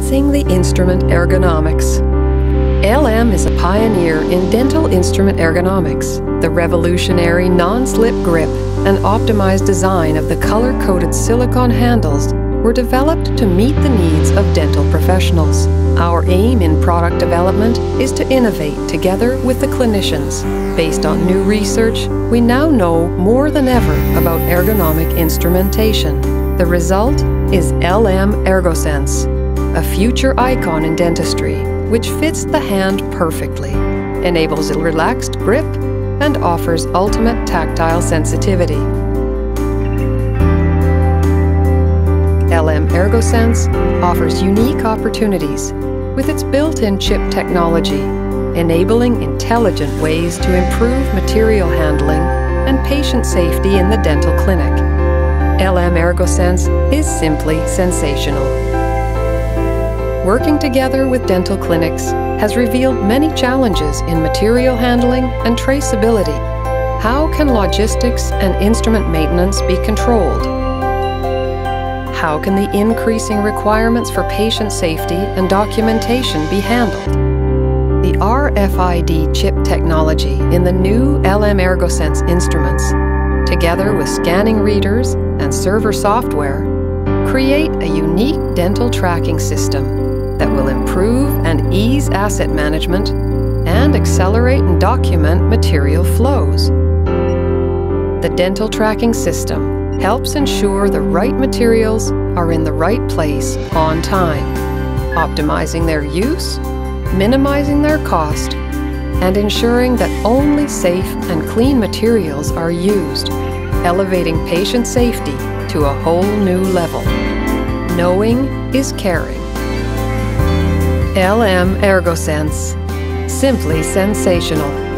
advancing the instrument ergonomics. LM is a pioneer in dental instrument ergonomics. The revolutionary non-slip grip and optimized design of the color-coded silicone handles were developed to meet the needs of dental professionals. Our aim in product development is to innovate together with the clinicians. Based on new research, we now know more than ever about ergonomic instrumentation. The result is LM ErgoSense, a future icon in dentistry which fits the hand perfectly, enables a relaxed grip, and offers ultimate tactile sensitivity. LM ErgoSense offers unique opportunities with its built-in chip technology, enabling intelligent ways to improve material handling and patient safety in the dental clinic. LM ErgoSense is simply sensational. Working together with dental clinics has revealed many challenges in material handling and traceability. How can logistics and instrument maintenance be controlled? How can the increasing requirements for patient safety and documentation be handled? The RFID chip technology in the new LM ErgoSense instruments, together with scanning readers and server software, create a unique dental tracking system that will improve and ease asset management and accelerate and document material flows. The dental tracking system helps ensure the right materials are in the right place on time, optimizing their use, minimizing their cost, and ensuring that only safe and clean materials are used, elevating patient safety to a whole new level. Knowing is caring. LM ErgoSense. Simply sensational.